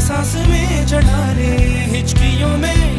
सांस में चढ़ा हिचकियों में